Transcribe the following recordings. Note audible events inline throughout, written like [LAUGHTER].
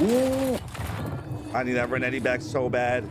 Ooh. I need that Renetti back so bad.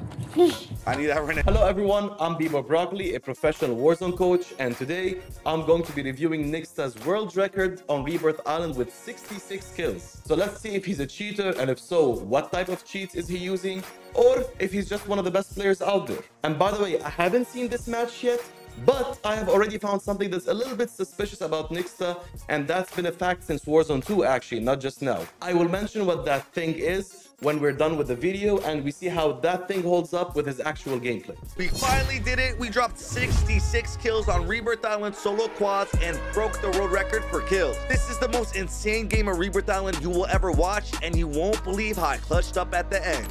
I need that Renetti. Hello everyone, I'm Bboy Broccoli, a professional Warzone coach, and today I'm going to be reviewing Nixstah's world record on Rebirth Island with 66 kills. So let's see if he's a cheater, and if so, what type of cheats is he using, or if he's just one of the best players out there. And by the way, I haven't seen this match yet, but I have already found something that's a little bit suspicious about Nixstah, and that's been a fact since Warzone 2 actually, not just now. I will mention what that thing is when we're done with the video and we see how that thing holds up with his actual gameplay. We finally did it. We dropped 66 kills on Rebirth Island solo quads and broke the world record for kills. This is the most insane game of Rebirth Island you will ever watch, and you won't believe how I clutched up at the end.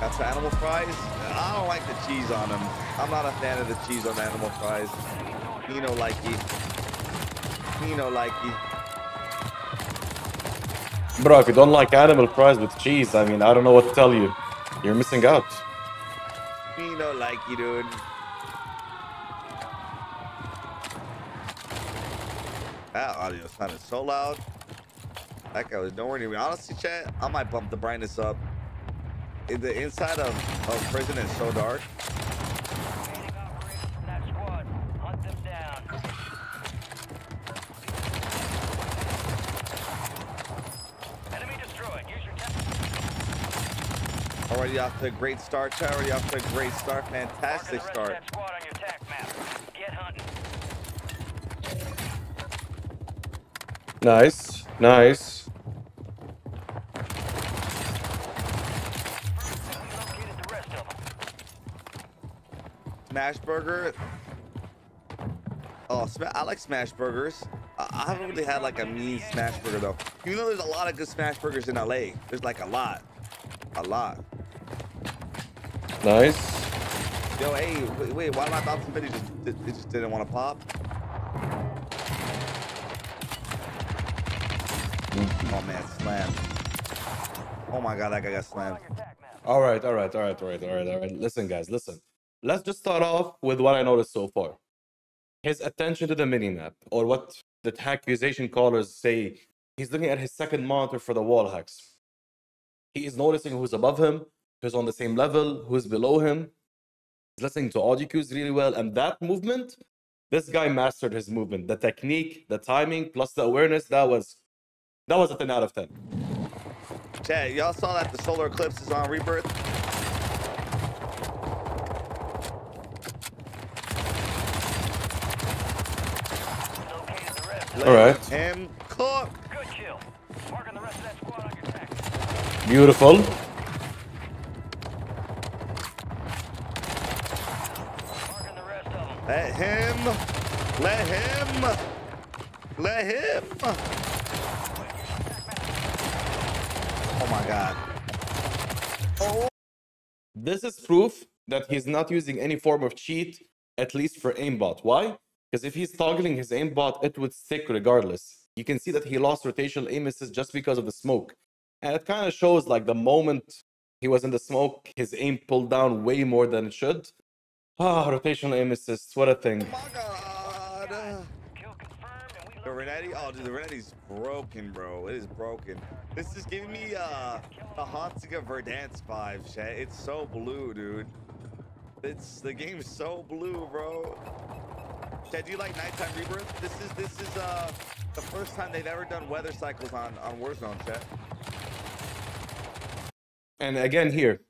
That's animal fries. I don't like the cheese on them. I'm not a fan of the cheese on animal fries. You know, likey. You know, likey. Bro, if you don't like animal fries with cheese, I mean, I don't know what to tell you. You're missing out. You know, likey, dude. That audio sounded so loud. That guy was nowhere near me. Honestly, chat, I might bump the brightness up the inside of, of prison is so dark. Already off to a great start. Already off to a great start. Fantastic start. Nice. Nice. Smash Burger. Oh, I like smash burgers. I haven't really had like a mean smash burger though. You know, there's a lot of good smash burgers in LA. There's like a lot, a lot. Nice. Yo, hey, wait, wait why my Thompson Betty just it just didn't want to pop? Oh man, slam. Oh my god, that guy got slammed. All right, all right, all right, all right, all right, all right. Listen, guys, listen. Let's just start off with what I noticed so far. His attention to the minimap, or what the accusation callers say, he's looking at his second monitor for the wall hacks. He is noticing who's above him, who's on the same level, who's below him. He's listening to audio cues really well, and that movement, this guy mastered his movement. The technique, the timing, plus the awareness, that was that was a 10 out of 10. Chad, y'all saw that the solar eclipse is on rebirth? All right. Him cook. Good kill. Marking the rest of that squad on your tack. Beautiful. Marking the rest of them. Let him. Let him. Let him. Oh my god. Oh. This is proof that he's not using any form of cheat, at least for aimbot. Why? Because if he's toggling his aimbot, it would stick regardless. You can see that he lost rotational aim assist just because of the smoke. And it kind of shows like the moment he was in the smoke, his aim pulled down way more than it should. Ah, oh, rotational aim assist, what a thing. Oh my god. The Renetti, oh dude, the Renetti's broken, bro. It is broken. This is giving me uh the Haunting of Verdansk vibe, chat. It's so blue, dude. It's the game's so blue, bro. Ted, do you like nighttime rebirth? This is this is uh the first time they've ever done weather cycles on on Warzone, Chet. And again here,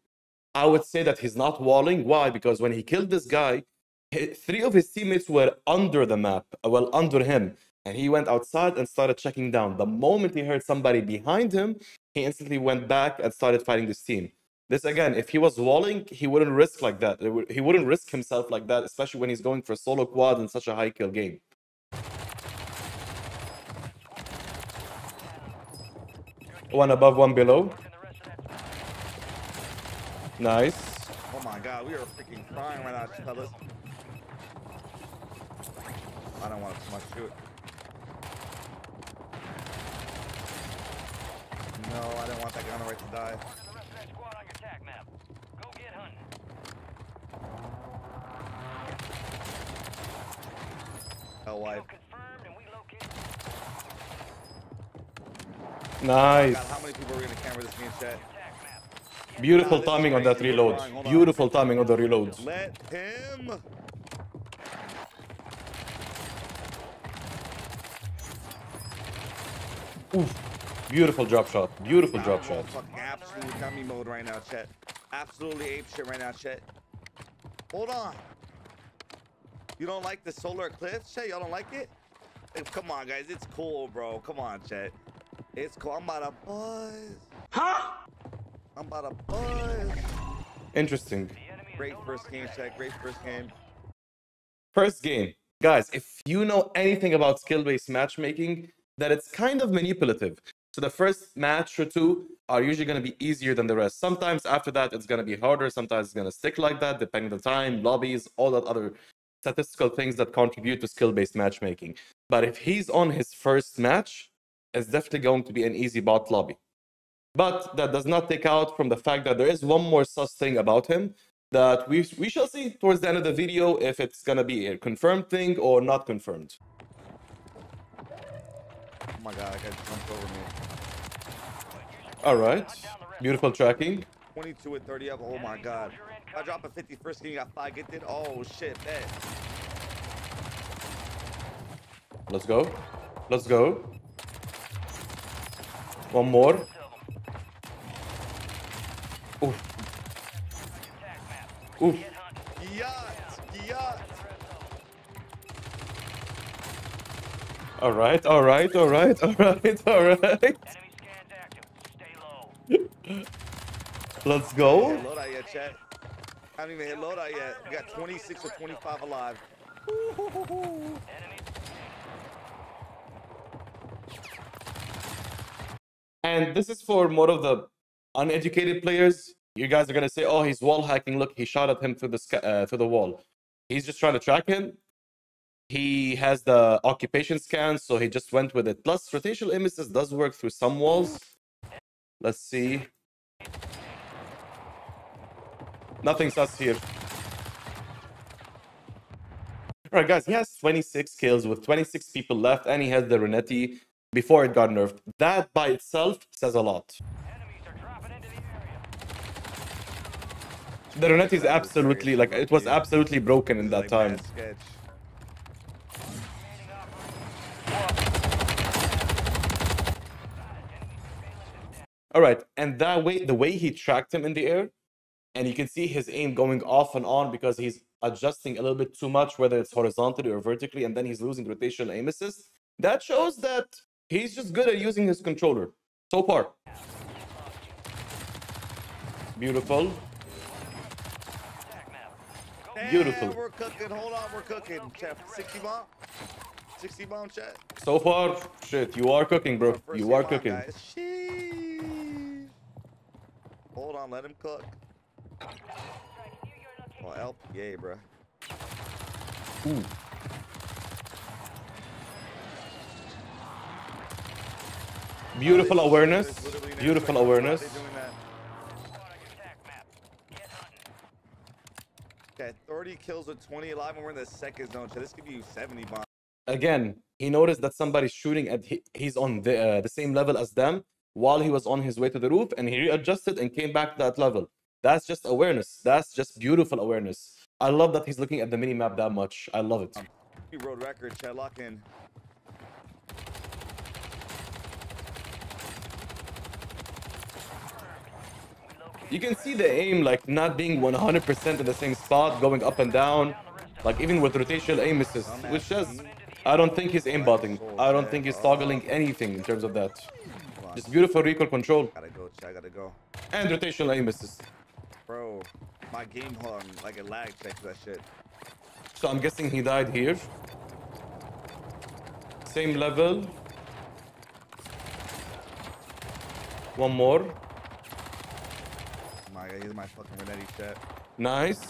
I would say that he's not walling. Why? Because when he killed this guy, three of his teammates were under the map, uh, well under him, and he went outside and started checking down. The moment he heard somebody behind him, he instantly went back and started fighting this team. This again, if he was walling, he wouldn't risk like that. He wouldn't risk himself like that, especially when he's going for solo quad in such a high kill game. One above, one below. Nice. Oh my god, we are freaking crying right now, fellas. I don't want to much shoot. No, I didn't want that gunner right to die. Hell wife. Nice. God, how many people are gonna camera this game chat? Beautiful Nah, timing on that reload. On. Beautiful timing on the reload. Let him. Beautiful drop shot. Beautiful drop shot. on fucking absolute dummy mode right now, chat. Absolutely ape shit right now, chat. Hold on. You don't like the solar eclipse, chat? Y'all don't like it? Hey, come on, guys. It's cool, bro. Come on, chat. It's cool. I'm about to buzz. Huh? I'm about to buzz. Interesting. Great first game, chat. Great first game. First game. Guys, if you know anything about skill-based matchmaking, that it's kind of manipulative. So the first match or two are usually going to be easier than the rest. Sometimes after that, it's going to be harder. Sometimes it's going to stick like that, depending on the time, lobbies, all that other statistical things that contribute to skill-based matchmaking. But if he's on his first match, it's definitely going to be an easy bot lobby. But that does not take out from the fact that there is one more sus thing about him that we, we shall see towards the end of the video if it's going to be a confirmed thing or not confirmed. Oh my god, I got jumped over me. All right. Beautiful tracking. 22 and 30 up. Oh my god. If I drop a 50 first game, you got five gifted. Oh shit, bet. Let's go. Let's go. One more. Oof. Oof. Yacht, yacht. All right, all right, all right, all right, all right. Enemy scans active. Stay low. [LAUGHS] Let's Hit go. I haven't even hit loadout yet. We got 26 or 25 alive. And this is for more of the uneducated players. You guys are gonna say, "Oh, he's wall hacking. Look, he shot at him through the uh, through the wall." He's just trying to track him. He has the occupation scan, so he just went with it. Plus, rotational aim assist does work through some walls. Let's see. Nothing sus here. All right, guys, he has 26 kills with 26 people left, and he has the Renetti before it got nerfed. That by itself says a lot. enemies are dropping into the. Renetti is absolutely like it was absolutely broken in that time. bad sketch. Remaining operators. All right, and that way, the way he tracked him in the air, and you can see his aim going off and on because he's adjusting a little bit too much, whether it's horizontally or vertically, and then he's losing rotational aim assist. That shows that he's just good at using his controller so far. Beautiful. Attack map. Damn, Beautiful. We're cooking. Hold on, we're cooking. Chat, 60 bomb. 60 bomb, chat. So far, shit, you are cooking, bro. You are cooking. Hold on, let him cook. Oh, LPA, bro. Ooh. Beautiful awareness. Beautiful awareness. Attack map. Get hunting. Okay, 30 kills with 20 alive, and we're in the second zone. So this could be 70 bomb. again, he noticed that somebody's shooting at he, he's on the uh, the same level as them while he was on his way to the roof, and he readjusted and came back to that level. That's just awareness. That's just beautiful awareness. I love that he's looking at the mini map that much. I love it. Road record, chat. Lock in. You can see the aim like not being 100% in the same spot, going up and down, like even with rotational aim assist, which says I don't think he's aimbotting. I don't think he's toggling anything in terms of that. Just beautiful recoil control Gotta go. Gotta go. and rotational aim assist. My game hung like a lag check for that shit. So I'm guessing he died here. Same level. One more. Oh my god, he's my fucking Renetti chat. Nice.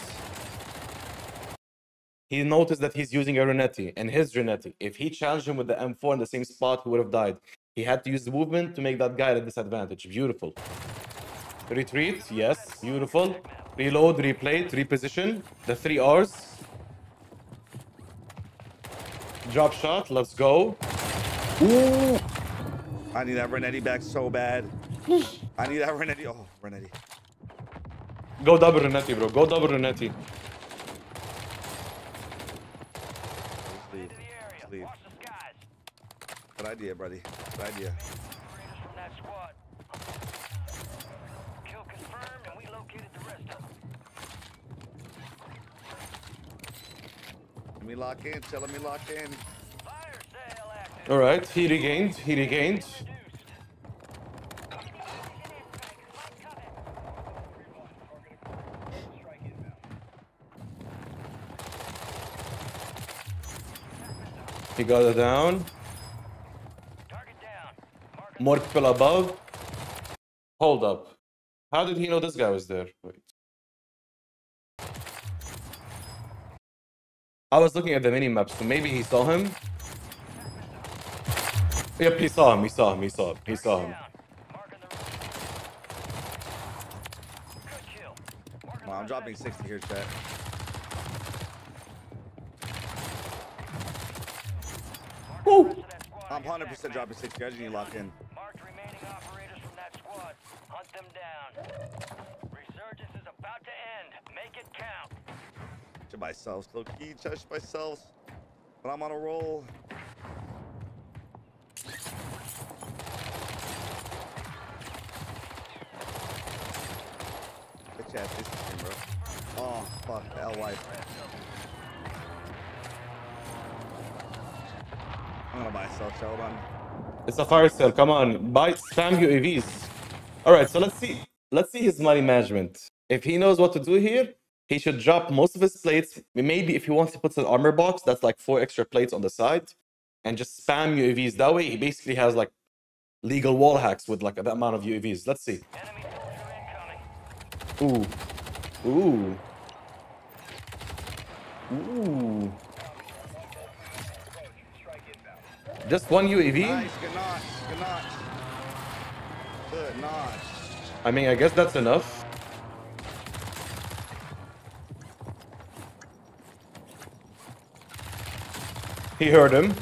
He noticed that he's using a Renetti and his Renetti. If he challenged him with the M4 in the same spot, he would have died. He had to use the movement to make that guy at a disadvantage. Beautiful. Retreat, yes, beautiful. Reload, replate, reposition. The three R's. Drop shot, let's go. Ooh. I need that Renetti back so bad. I need that Renetti. Oh, Renetti. Go double Renetti, bro. Go double Renetti. Leave. Into the area. Let's leave. Watch the skies. Good idea, buddy. Good idea. Operators from that squad. Kill confirmed, and we located the rest of them. Let me lock in. Tell me lock in. All right. He regained. He regained. He got it down. More people above. Hold up. How did he know this guy was there? Wait. I was looking at the mini map, so maybe he saw him. Yep, he saw him. He saw him. He saw him. He saw him. down. Marking the Good kill. Marking Come on, I'm dropping 60 here, chat. Woo! of that squad I'm 100% dropping 60. I just need to lock in. Marked remaining operators from that squad. Hunt them down. Resurgence is about to end. Make it count. Myself, low key, touch myself. But I'm on a roll. Good chat, this is bro. Oh, fuck, L wife. I'm gonna buy self hold on. It's a fire sale. Come on, buy spam UAVs. All right, so let's see. Let's see his money management. If he knows what to do here, he should drop most of his plates. Maybe if he wants to put an armor box, that's like four extra plates on the side, and just spam UAVs. That way, he basically has like legal wall hacks with like that amount of UAVs. Let's see. Enemy soldier incoming. Ooh, ooh, ooh. Just one UAV. Nice, good notch, good notch. Good notch. I mean, I guess that's enough. He heard him.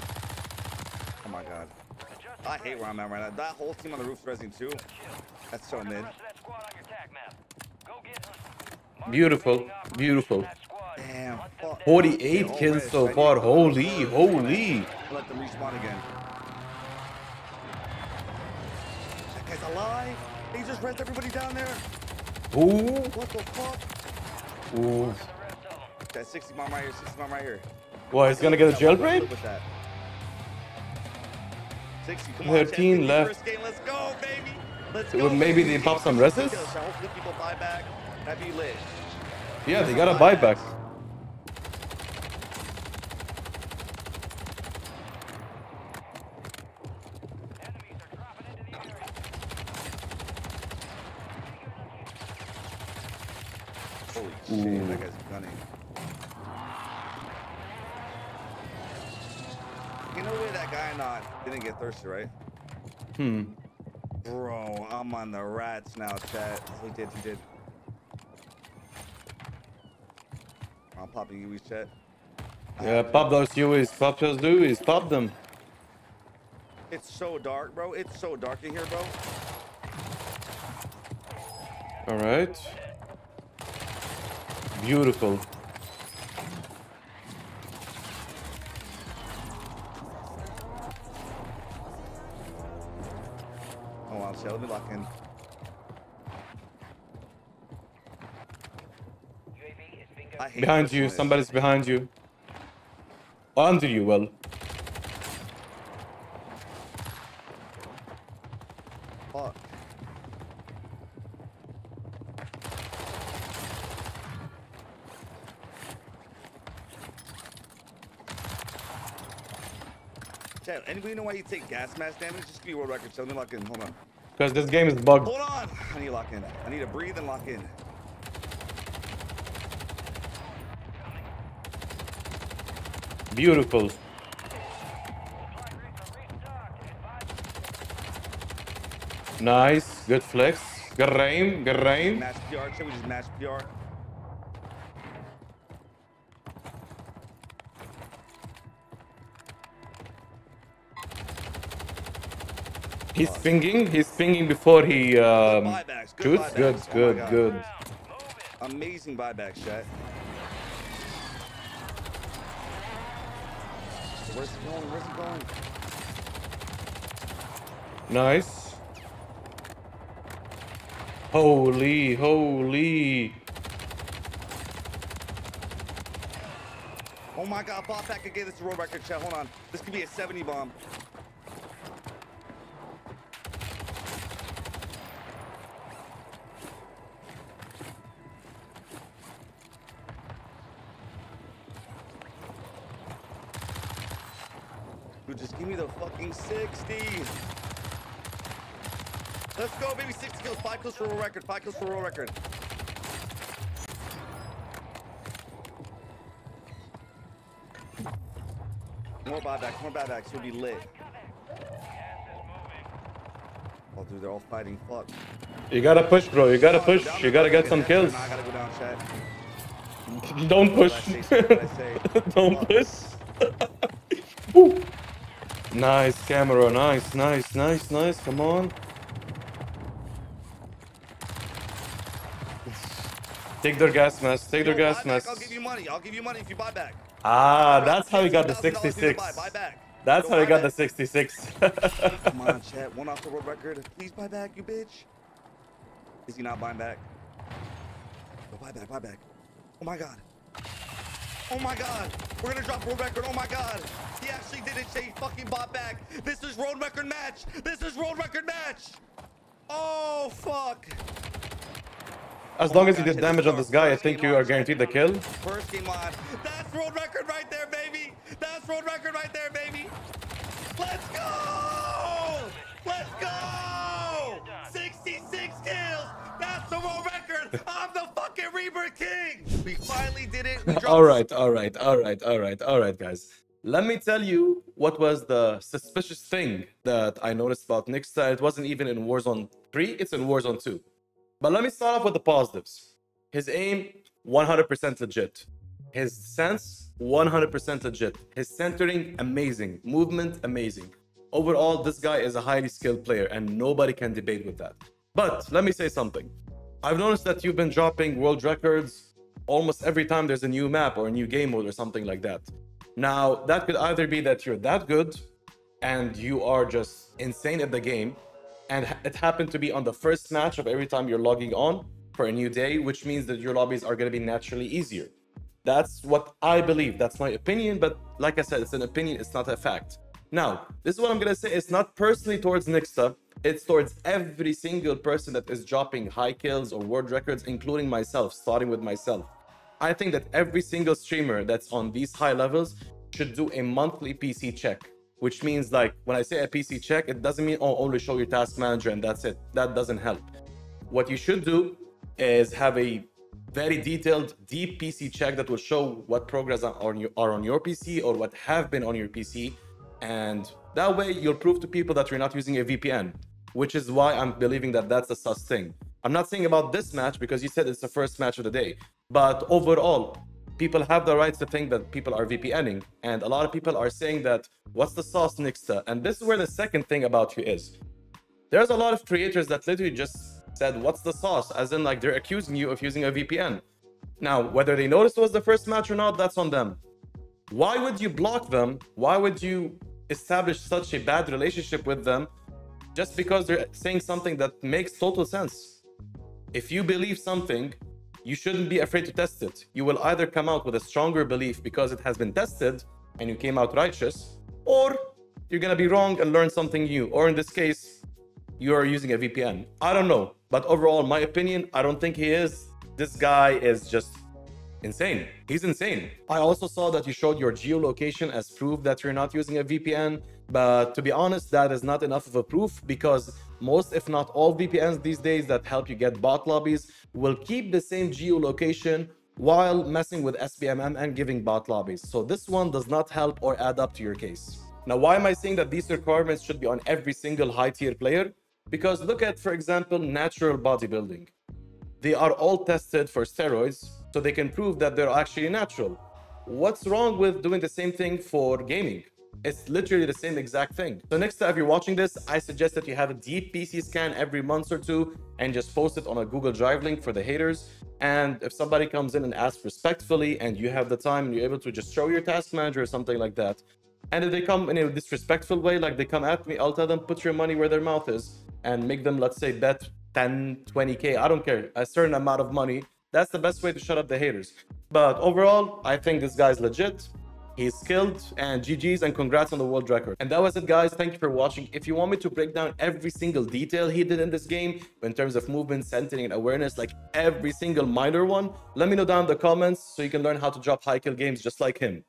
Oh my god. I hate where I'm at right now. That whole team on the roof's resing too. That's so mid. rest of on your attack map. Go get them. Mark Beautiful, beautiful. from that squad. Damn, Hunt them fuck. down. 48 Yeah, kills so far. Holy, holy. Let them respawn again. That guy's alive. He just rent everybody down there. Ooh, What the fuck? ooh. The rest of them. That 60 bomb right here, 60 bomb right here. Well, he's gonna get a jailbreak? look at that. 60, come 13 left. Let's go, baby. Let's Well, maybe they pop some reses? Hopefully people buy back. That'd be lit. Yeah, they got a buyback. Enemies are dropping into the area. Holy shit, that guy's gunning. You know where that guy not didn't get thirsty, right? Hmm. Bro, I'm on the rats now, chat. He did, he did. I'm popping you, chat. Yeah, pop those UAVs. Pop those UAVs. Pop them. It's so dark, bro. It's so dark in here, bro. All right. Beautiful. Hate Behind you. Somebody's behind you. Under you, well. Fuck. Chat, anybody know why you take gas mask damage? Just give me world record. Let me lock in. Hold on. Because this game is bugged. Hold on. I need to lock in. I need to breathe and lock in. Beautiful. Supply crates are restocked. Advise Nice. Good flex. Good aim. Good aim. Match PR. Chat, we just match PR. He's pinging. He's pinging before he um, buybacks, good shoots. Good, buybacks. Oh good, God. good. ground. Move it. Amazing buyback, chat. Where's he going? Where's he going? Nice. Holy, holy. Oh my god, bot back again. This is a world record, chat. Hold on. This could be a 70 bomb. Just give me the fucking 60. Let's go, baby. 60 kills. Five kills for world record. Five kills for world record. More buybacks, more buybacks. We'll be lit. Oh, dude, they're all fighting. Fuck. You gotta push, bro. You gotta push. You gotta get some kills. Nah, I gotta go down, chat. Don't push. What did I say? What did I say? Don't push. [LAUGHS] [LAUGHS] Nice camera. Nice, nice, nice, nice. Come on. Take their gas mask. Take their gas mask. I'll give you money. I'll give you money if you buy back. Ah, that's how he got the $10,000 if you 66. Buy, buy back. That's Yo, how he got the 66. [LAUGHS] Come on, chat. One off the world record. Please buy back, you bitch. Is he not buying back? Go buy back, buy back. Oh my god. Oh my god. We're gonna drop world record. Oh my god. He actually did it. He fucking bought back. This is world record match. This is world record match. Oh fuck. As Oh long as you gosh, did damage on this guy, I think you are guaranteed the kill. First game. That's world record right there, baby. That's world record right there, baby. Let's go! Let's go! 66 kills. That's the world record. I'm the fucking Rebirth King. We finally did it. [LAUGHS] All right, all right, all right, all right, all right, guys. Let me tell you what was the suspicious thing that I noticed about Nixstah. It wasn't even in Warzone 3, it's in Warzone 2. But let me start off with the positives. His aim, 100% legit. His sense, 100% legit. His centering, amazing. Movement, amazing. Overall, this guy is a highly skilled player, and nobody can debate with that. But let me say something. I've noticed that you've been dropping world records almost every time there's a new map or a new game mode or something like that. Now, that could either be that you're that good and you are just insane at the game, and it happened to be on the first match of every time you're logging on for a new day, which means that your lobbies are going to be naturally easier. That's what I believe. That's my opinion, but like I said, it's an opinion, it's not a fact. Now, this is what I'm gonna say. It's not personally towards Nixstah, it's towards every single person that is dropping high kills or world records, including myself, starting with myself. I think that every single streamer that's on these high levels should do a monthly PC check, which means like when I say a PC check, it doesn't mean oh only show your task manager and that's it. That doesn't help. What you should do is have a very detailed, deep PC check that will show what progress are on your, are on your PC or what have been on your PC. And that way you'll prove to people that you're not using a VPN, which is why I'm believing that that's a sus thing. I'm not saying about this match because you said it's the first match of the day, but overall, people have the rights to think that people are VPNing. And a lot of people are saying that, what's the sauce Nixstah? And this is where the second thing about you is. There's a lot of creators that literally just said, What's the sauce? As in, like, they're accusing you of using a VPN. Now, whether they noticed it was the first match or not, that's on them. Why would you block them? Why would you establish such a bad relationship with them just because they're saying something that makes total sense? If you believe something, you shouldn't be afraid to test it. You will either come out with a stronger belief because it has been tested and you came out righteous, or you're gonna be wrong and learn something new. Or in this case, you are using a VPN. I don't know. But overall, my opinion, I don't think he is. This guy is just insane. He's insane. I also saw that you showed your geolocation as proof that you're not using a VPN. But to be honest, that is not enough of a proof because most, if not all VPNs these days that help you get bot lobbies will keep the same geolocation while messing with SBMM and giving bot lobbies. So this one does not help or add up to your case. Now, why am I saying that these requirements should be on every single high tier player? Because look at, for example, natural bodybuilding. They are all tested for steroids, so they can prove that they're actually natural. What's wrong with doing the same thing for gaming? It's literally the same exact thing. So next time if you're watching this, I suggest that you have a deep PC scan every month or two and just post it on a Google Drive link for the haters. And if somebody comes in and asks respectfully and you have the time and you're able to just show your task manager or something like that, and if they come in a disrespectful way, like they come at me, I'll tell them put your money where their mouth is and make them, let's say, bet 10, 20k. I don't care, a certain amount of money. That's the best way to shut up the haters. But overall, I think this guy's legit. He's skilled and GG's and congrats on the world record. And that was it guys. Thank you for watching. If you want me to break down every single detail he did in this game in terms of movement, centering and awareness, like every single minor one, let me know down in the comments so you can learn how to drop high kill games just like him.